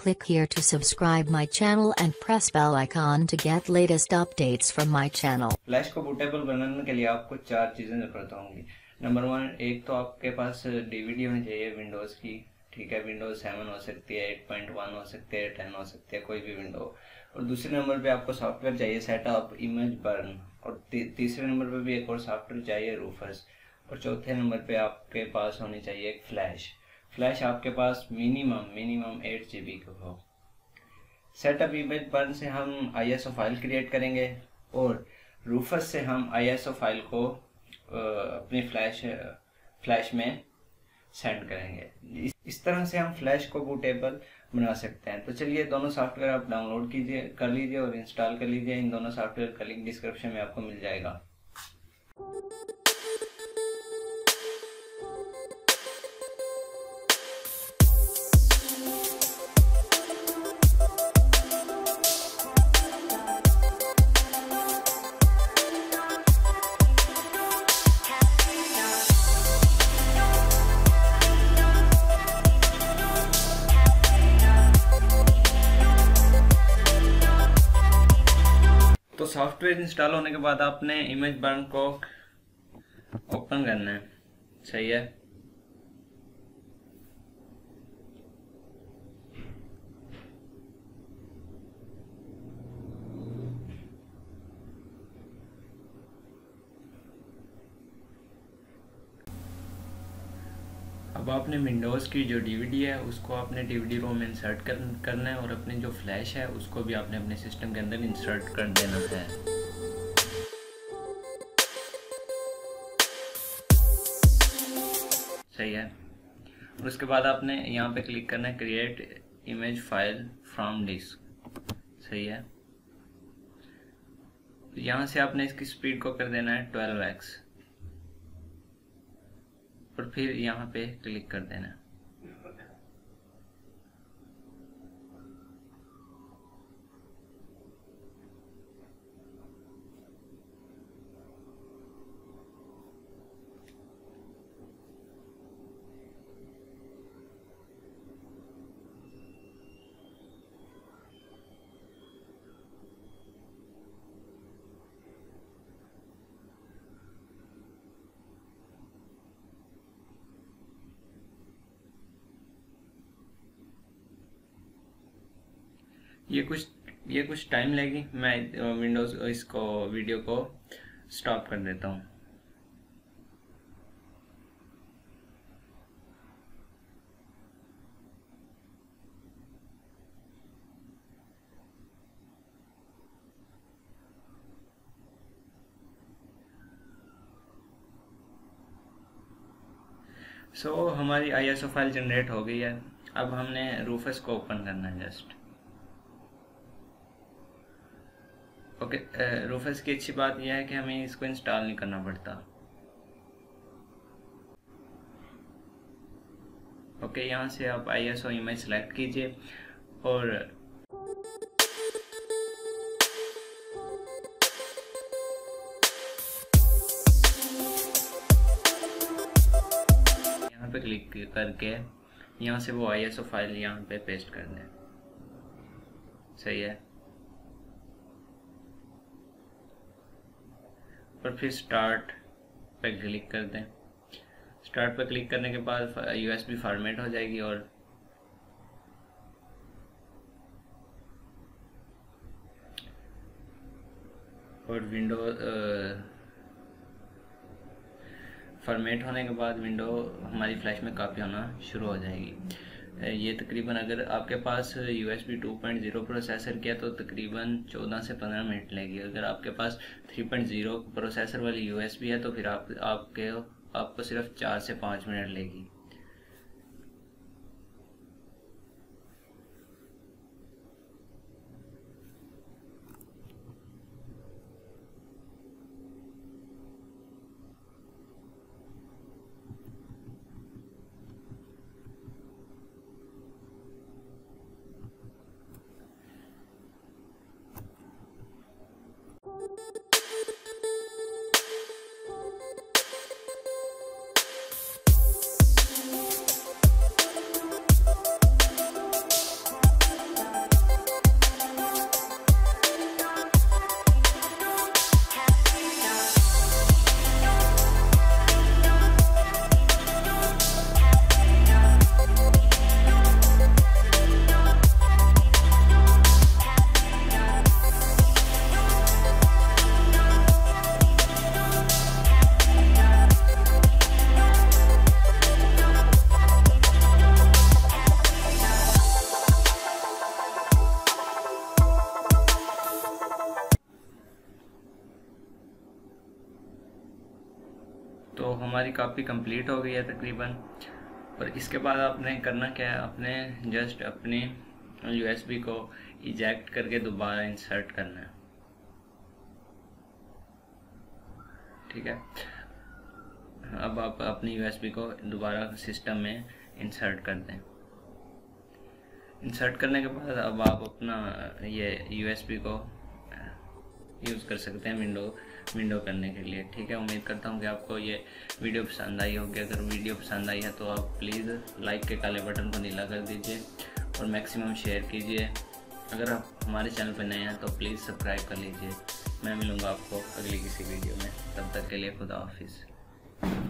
Click here to subscribe my channel and press bell icon to get latest updates from my channel. Flash को bootable बनाने के लिए आपको चार चीज़ें ज़रूरत होंगी। नंबर वन एक तो आपके पास डीवीडी होनी चाहिए विंडोज़ की। ठीक है विंडोज़ सेवन हो सकती है एट पॉइंट वन हो सकती है टेन हो सकती है कोई भी विंडो और दूसरे नंबर पे आपको सॉफ्टवेयर चाहिए सेटअप इमेज बर्न और ती, तीसरे नंबर पे भी एक और सॉफ्टवेयर चाहिए रूफर्स और चौथे नंबर पे आपके पास होनी चाहिए एक फ्लैश फ्लैश आपके पास minimum minimum eight G B का हो। सेटअप इमेज बर्न से हम आईएसओ फ़ाइल क्रिएट करेंगे और रूफस से हम आईएसओ फ़ाइल को अपनी फ्लैश फ्लैश में सेंड करेंगे। इस तरह से हम फ्लैश को बूटेबल बना सकते हैं। तो चलिए दोनों सॉफ्टवेयर आप डाउनलोड कीजिए, कर लीजिए और इंस्टॉल कर लीजिए। इन दोनों सॉफ्टवेयर का लिंक डिस्क्रिप्शन में आपको मिल जाएगा। सॉफ्टवेयर इंस्टॉल होने के बाद आपने इमेज बर्न को ओपन करना है। सही है? आपने विंडोज़ की जो डीवीडी है उसको आपने डीवीडी रोम में इंसर्ट कर, करना है और अपने जो फ्लैश है उसको भी आपने अपने सिस्टम के अंदर इंसर्ट कर देना है। सही है। और उसके बाद आपने यहाँ पे क्लिक करना है create image file from disk सही है। यहाँ से आपने इसकी स्पीड को कर देना है ट्वेल्व एक्स और फिर यहाँ पे क्लिक कर देना। ये कुछ ये कुछ टाइम लगेगी। मैं विंडोज़ इसको वीडियो को स्टॉप कर देता हूँ। सो so, हमारी आईएसओ फ़ाइल जनरेट हो गई है। अब हमने रूफस को ओपन करना है जस्ट ओके रूफस की अच्छी बात यह है कि हमें इसको इंस्टॉल नहीं करना पड़ता। ओके यहाँ से आप I S O image select कीजिए और यहाँ पे क्लिक करके यहाँ से वो आई एस ओ फ़ाइल यहाँ पे पेस्ट कर दें सही है? और फिर स्टार्ट पे क्लिक कर दें। स्टार्ट पर क्लिक करने के बाद यूएसबी फॉर्मेट हो जाएगी और और विंडो फॉर्मेट होने के बाद विंडो हमारी फ्लैश में काफ़ी होना शुरू हो जाएगी। ये तकरीबन अगर आपके पास U S B two point zero processor किया तो तकरीबन चौदह से पंद्रह मिनट लेगी अगर आपके पास थ्री पॉइंट ज़ीरो प्रोसेसर वाली यू एस बी है तो फिर आप, आपके, आपको सिर्फ़ चार से पाँच मिनट लेगी हमारी कॉपी कंप्लीट हो गई है तकरीबन। और इसके बाद आपने करना क्या है? आपने जस्ट अपनी यूएसबी को इजेक्ट करके दोबारा इंसर्ट करना है। ठीक है? अब आप अपनी यूएसबी को दोबारा सिस्टम में इंसर्ट कर दें। इंसर्ट करने के बाद अब आप अपना ये यूएसबी को यूज़ कर सकते हैं विंडो विंडो करने के लिए, ठीक है? उम्मीद करता हूँ कि आपको ये वीडियो पसंद आई होगी। अगर वीडियो पसंद आई है तो आप प्लीज़ लाइक के काले बटन को नीला कर दीजिए और मैक्सिमम शेयर कीजिए। अगर आप हमारे चैनल पर नए हैं तो प्लीज़ सब्सक्राइब कर लीजिए। मैं मिलूँगा आपको अगली किसी वीडियो में। तब तक के लिए खुदा हाफिज़।